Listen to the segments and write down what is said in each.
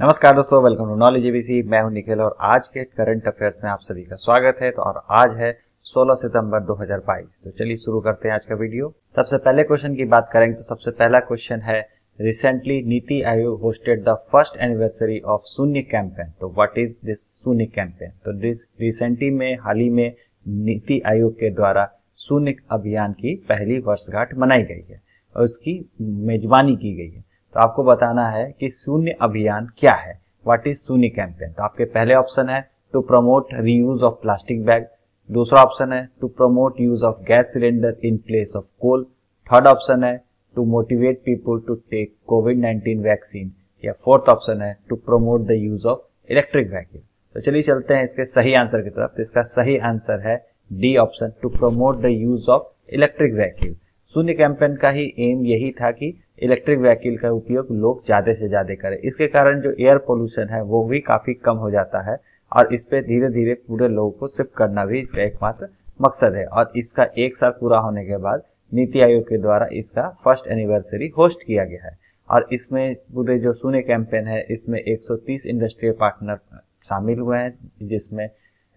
नमस्कार दोस्तों welcome to knowledge ABC मैं हूँ निखिल और आज के करंट अफेयर्स में आप सभी का स्वागत है। तो और आज है 16 सितंबर 2022 तो चलिए शुरू करते हैं आज का वीडियो। सबसे पहले क्वेश्चन की बात करेंगे तो सबसे पहला क्वेश्चन है recently NITI Aayog hosted the first anniversary of Shunya campaign तो what is this Shunya campaign तो रिसेंटली में, हाल ही में नीति आयोग के द्वारा शून्य अभियान की पहली वर्षगांठ मनाई गई है और उसकी मेजबानी की गई है। तो आपको बताना है कि शून्य अभियान क्या है? व्हाट इज़ शून्य कैंपेन तो आपके पहले ऑप्शन है to promote reuse of plastic bag दूसरा ऑप्शन है to promote use of gas cylinder in place of coal third option है to motivate people to take COVID nineteen vaccine या fourth option है to promote the use of electric vehicle तो चलिए चलते हैं इसके सही आंसर की तरफ़। तो इसका सही आंसर है D option to promote the use of electric vehicle Shunya campaign का ही एम यही था कि इलेक्ट्रिक व्हीकल का उपयोग लोग ज़्यादा से ज़्यादा करें। इसके कारण जो एयर पोल्यूशन है, वो भी काफ़ी कम हो जाता है और इस पर धीरे धीरे पूरे लोगों को शिफ्ट करना भी इसका एकमात्र मकसद है। और इसका एक साल पूरा होने के बाद नीति आयोग के द्वारा इसका फ़र्स्ट एनिवर्सरी होस्ट किया गया है। और इसमें पूरे जो शून्य कैंपेन है, इसमें 130 इंडस्ट्रियल पार्टनर शामिल हुए हैं, जिसमें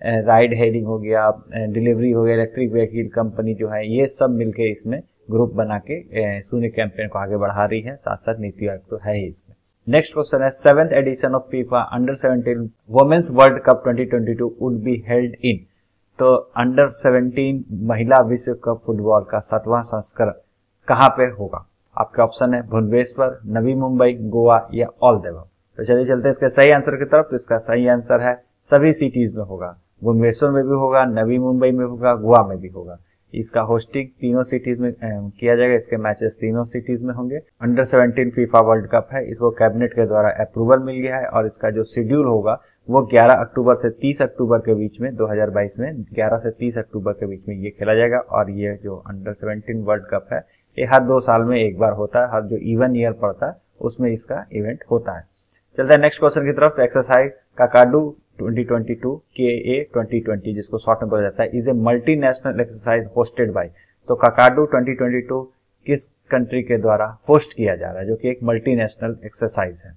राइड हेडिंग हो गया डिलीवरी हो गया, इलेक्ट्रिक व्हीकल कंपनी जो है, ये सब मिलके इसमें ग्रुप बना के शून्य कैंपेन को आगे बढ़ा रही है साथ साथ नीति आयोग तो है ही इसमें। नेक्स्ट क्वेश्चन है seventh edition of FIFA under seventeen women's world cup 2022 would be held in तो अंडर 17 महिला विश्व कप फुटबॉल का सातवां संस्करण कहाँ पे होगा? आपके ऑप्शन है भुवनेश्वर, नवी मुंबई, गोवा या ऑल देव तो चलिए चलते हैं इसके सही आंसर की तरफ़। तो इसका सही आंसर है, सभी सिटीज़ में होगा। भुवनेश्वर में भी होगा, नवी मुंबई में होगा, गोवा में भी होगा। इसका होस्टिंग तीनों सिटीज़ में किया जाएगा। इसके मैचेस तीनों सिटीज़ में होंगे। अंडर 17 फीफा वर्ल्ड कप है। इसको कैबिनेट के द्वारा अप्रूवल मिल गया है और इसका जो शेड्यूल होगा, वो 11 अक्टूबर से 30 अक्टूबर के बीच में 2022 में 11 से 30 अक्टूबर के बीच में ये खेला जाएगा। और ये जो अंडर 17 वर्ल्ड कप है, ये हर दो साल में एक बार होता है। हर जो इवन ईयर पड़ता है, उसमें इसका इवेंट होता है। चलता है नेक्स्ट क्वेश्चन की तरफ़। एक्सरसाइज काकाडू 2022 के ए 2020 जिसको शॉर्ट में बोला जाता है, is a multinational exercise hosted by. तो काकाडू 2022 किस कंट्री के द्वारा होस्ट किया जा रहा है, जो कि एक मल्टीनेशनल एक्सरसाइज है?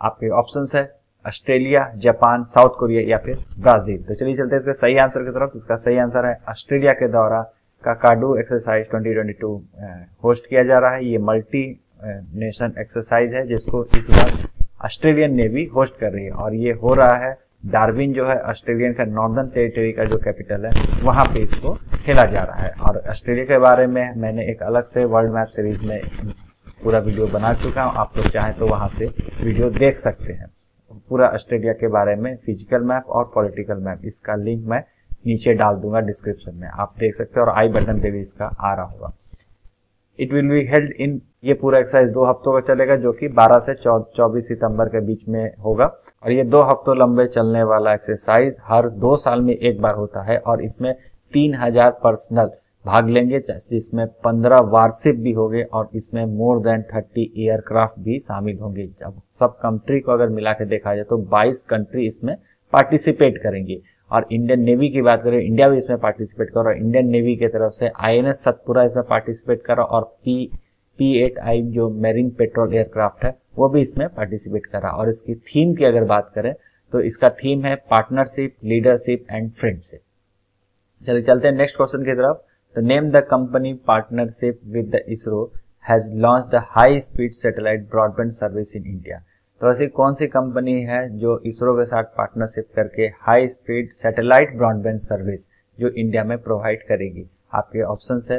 आपके ऑप्शन है, ऑस्ट्रेलिया, जापान, साउथ कोरिया या फिर ब्राज़ील। तो चलिए चलते हैं इसका सही आंसर की तरफ़। इसका सही आंसर है ऑस्ट्रेलिया के द्वारा काकाडू एक्सरसाइज 2022 होस्ट किया जा रहा है। ये मल्टी नेशन एक्सरसाइज है, जिसको इस बार ऑस्ट्रेलियन नेवी होस्ट कर रही है। और ये हो रहा है, डार्विन जो है, ऑस्ट्रेलियन का नॉर्दर्न टेरिटरी का जो कैपिटल है, वहाँ पे इसको खेला जा रहा है। और ऑस्ट्रेलिया के बारे में मैंने एक अलग से वर्ल्ड मैप सीरीज़ में पूरा वीडियो बना चुका हूँ। आप लोग चाहें तो वहाँ से वीडियो देख सकते हैं। पूरा ऑस्ट्रेलिया के बारे में, फ़िज़िकल मैप और पॉलिटिकल मैप, इसका लिंक मैं नीचे डाल दूँगा डिस्क्रिप्शन में। आप देख सकते हैं और आई बटन पे भी इसका आ रहा होगा। It will be held in ये पूरा एक्सरसाइज दो हफ्तों का चलेगा, जो कि 12 से 24 सितंबर के बीच में होगा। और ये दो हफ्तों लंबे चलने वाला एक्सरसाइज हर दो साल में एक बार होता है और इसमें तीन हज़ार पर्सनल भाग लेंगे जिसमें पंद्रह वार्षिप भी होंगे और इसमें मोर देन थर्टी एयरक्राफ्ट भी शामिल होंगे। जब सब कंट्री को अगर मिला के देखा जाए तो 22 कंट्री इसमें पार्टिसिपेट करेंगी। और इंडियन नेवी की बात करें इंडिया भी इसमें पार्टिसिपेट कर रहा है इंडियन नेवी की तरफ़ से आई एन एस सतपुरा इसमें पार्टिसिपेट कर रहा और पी पी एट आई जो मेरीन पेट्रोल एयरक्राफ्ट है, वो भी इसमें पार्टिसिपेट कर। रहा और इसकी थीम की अगर बात करें तो इसका थीम है पार्टनरशिप लीडरशिप एंड फ्रेंडशिप चलिए चलते हैं नेक्स्ट क्वेश्चन की तरफ़। तो name the company partnership with the ISRO has launch the high speed satellite broadband service in India तो ऐसी कौन सी कंपनी है जो इसरो के साथ पार्टनरशिप करके high speed satellite broadband service जो इंडिया में प्रोवाइड करेगी? आपके ऑप्शन है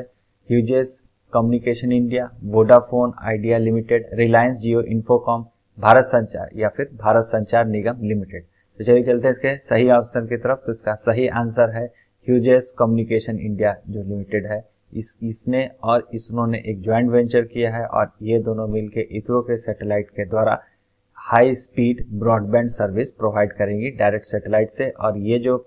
Hughes communication India Vodafone Idea limited Reliance Jio Infocom Bharat Sanchar या फिर भारत संचार निगम लिमिटेड तो चलिए चलते हैं इसके सही ऑप्शन की तरफ़। तो इसका सही आंसर है ह्यूजेस कम्युनिकेशन इंडिया जो लिमिटेड है। इस, इसने और इसरो ने एक ज्वाइंट वेंचर किया है और ये दोनों मिलकर इसरो के सैटेलाइट के द्वारा high speed broadband service provide करेंगी डायरेक्ट सैटेलाइट से। और ये जो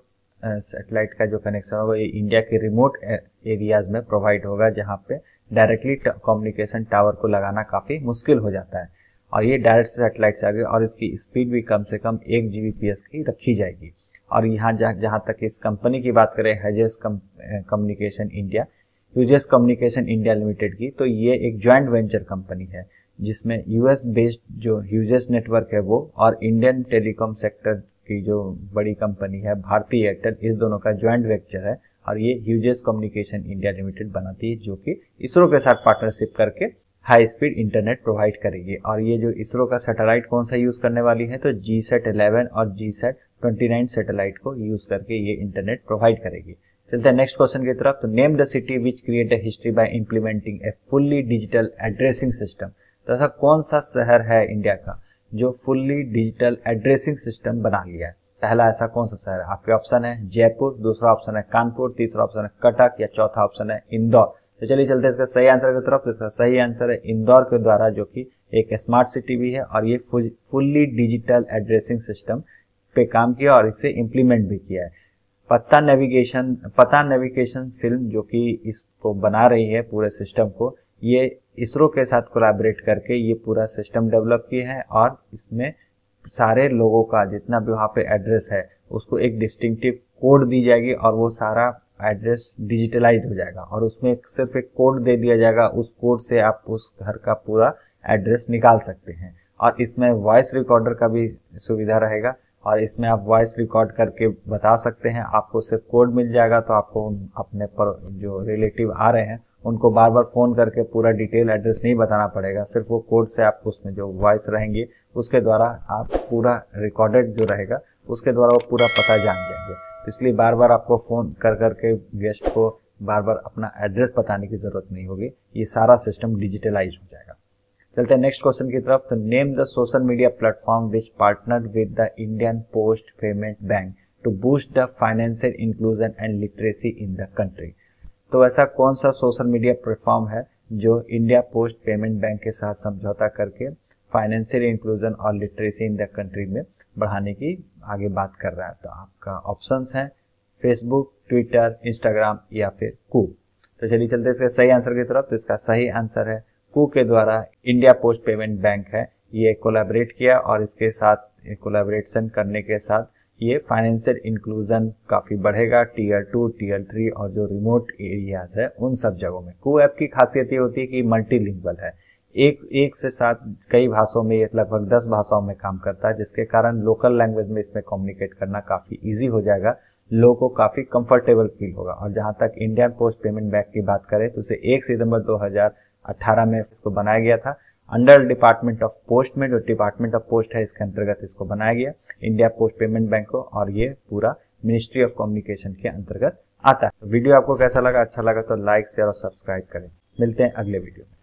सैटेलाइट का जो कनेक्शन होगा, ये इंडिया के रिमोट एरियाज़ में प्रोवाइड होगा, जहाँ पे डायरेक्टली कम्युनिकेशन टावर को लगाना काफ़ी मुश्किल हो जाता है। और ये डायरेक्ट सेटेलाइट से आगे, और इसकी स्पीड भी कम से कम एक जी की रखी जाएगी। और यहाँ जहाँ तक इस कंपनी की बात करें Hughes communication India Hughes communication India limited की तो ये एक ज्वाइंट वेंचर कंपनी है। जिसमें यूएस बेस्ड जो ह्यूजेस नेटवर्क है वो और इंडियन टेलीकॉम सेक्टर की जो बड़ी कंपनी है, भारतीय एयरटेल इस दोनों का ज्वाइंट वेंचर है और ये ह्यूजेस कम्युनिकेशन इंडिया लिमिटेड बनाती है, जो कि इसरो के साथ पार्टनरशिप करके हाई स्पीड इंटरनेट प्रोवाइड करेगी। और ये जो इसरो का सैटेलाइट कौन सा यूज़ करने वाली है तो जी सेट इलेवन और G sat twenty nine satellite को यूज़ करके ये इंटरनेट प्रोवाइड करेगी। चलते हैं नेक्स्ट क्वेश्चन की तरफ़। तो name the city which create a history by implementing a fully digital addressing system तो ऐसा कौन सा शहर है इंडिया का जो फुल्ली डिजिटल एड्रेसिंग सिस्टम बना लिया है? पहला ऐसा कौन सा शहर है? आपके ऑप्शन है जयपुर, दूसरा ऑप्शन है कानपुर, तीसरा ऑप्शन है कटक, या चौथा ऑप्शन है इंदौर। तो चलिए चलते इसका सही आंसर की तरफ़। तो इसका सही आंसर है इंदौर के द्वारा, जो कि एक स्मार्ट सिटी भी है और ये फुल्ली डिजिटल एड्रेसिंग सिस्टम पे काम किया और इसे इम्प्लीमेंट भी किया है। पत्ता नेविगेशन पता नेविगेशन फ़िल्म जो कि इसको बना रही है पूरे सिस्टम को ये इसरो के साथ कोलैबोरेट करके ये पूरा सिस्टम डेवलप किए हैं और इसमें सारे लोगों का जितना भी वहाँ पे एड्रेस है, उसको एक डिस्टिंक्टिव कोड दी जाएगी और वो सारा एड्रेस डिजिटलाइज हो जाएगा और उसमें एक सिर्फ़ एक कोड दे दिया जाएगा, उस कोड से आप उस घर का पूरा एड्रेस निकाल सकते हैं। और इसमें वॉइस रिकॉर्डर का भी सुविधा रहेगा और इसमें आप वॉइस रिकॉर्ड करके बता सकते हैं, आपको सिर्फ़ कोड मिल जाएगा तो आपको अपने पर जो रिलेटिव आ रहे हैं उनको बार बार फ़ोन करके पूरा डिटेल एड्रेस नहीं बताना पड़ेगा, सिर्फ़ वो कोड से आप उसमें जो वॉइस रहेंगे, उसके द्वारा आप पूरा रिकॉर्डेड जो रहेगा, उसके द्वारा वो पूरा पता जान जाएँगे। तो इसलिए बार बार आपको फ़ोन कर करके गेस्ट को बार बार अपना एड्रेस बताने की ज़रूरत नहीं होगी, ये सारा सिस्टम डिजिटलाइज हो जाएगा। चलते हैं नेक्स्ट क्वेश्चन की तरफ़। तो name the social media platform which partner with the Indian post payment bank to boost the financial inclusion and literacy in the country तो ऐसा कौन सा सोशल मीडिया प्लेटफॉर्म है जो इंडिया पोस्ट पेमेंट बैंक के साथ समझौता करके फाइनेंशियल इंक्लूजन और लिटरेसी इन द कंट्री में बढ़ाने की आगे बात कर रहा है? तो आपका ऑप्शंस हैं फेसबुक ट्विटर इंस्टाग्राम या फिर कू तो चलिए चलते इसके सही आंसर की तरफ़। तो इसका सही आंसर है कू के द्वारा इंडिया पोस्ट पेमेंट बैंक है। ये कोलैबोरेट किया और इसके साथ कोलैबोरेशन करने के साथ ये फाइनेंशियल इंक्लूजन काफ़ी बढ़ेगा टीयर टू टीयर थ्री और जो रिमोट एरियाज़ है, उन सब जगहों में। को ऐप की खासियत ये होती है कि मल्टीलिंगुअल है। एक एक से साथ कई भाषाओं में ये लगभग दस भाषाओं में काम करता है, जिसके कारण लोकल लैंग्वेज में इसमें कम्युनिकेट करना काफ़ी ईजी हो जाएगा, लोगों को काफ़ी कंफर्टेबल फील होगा। और जहाँ तक इंडियन पोस्ट पेमेंट बैंक की बात करें तो उसे एक सितंबर 2018 में इसको बनाया गया था। अंडर डिपार्टमेंट ऑफ़ पोस्ट में, जो डिपार्टमेंट ऑफ़ पोस्ट है, इसके अंतर्गत इसको बनाया गया। इंडिया पोस्ट पेमेंट बैंक को और ये पूरा मिनिस्ट्री ऑफ़ कम्युनिकेशन के अंतर्गत आता है। वीडियो आपको कैसा लगा? अच्छा लगा तो लाइक, शेयर और सब्सक्राइब करें। मिलते हैं अगले वीडियो में।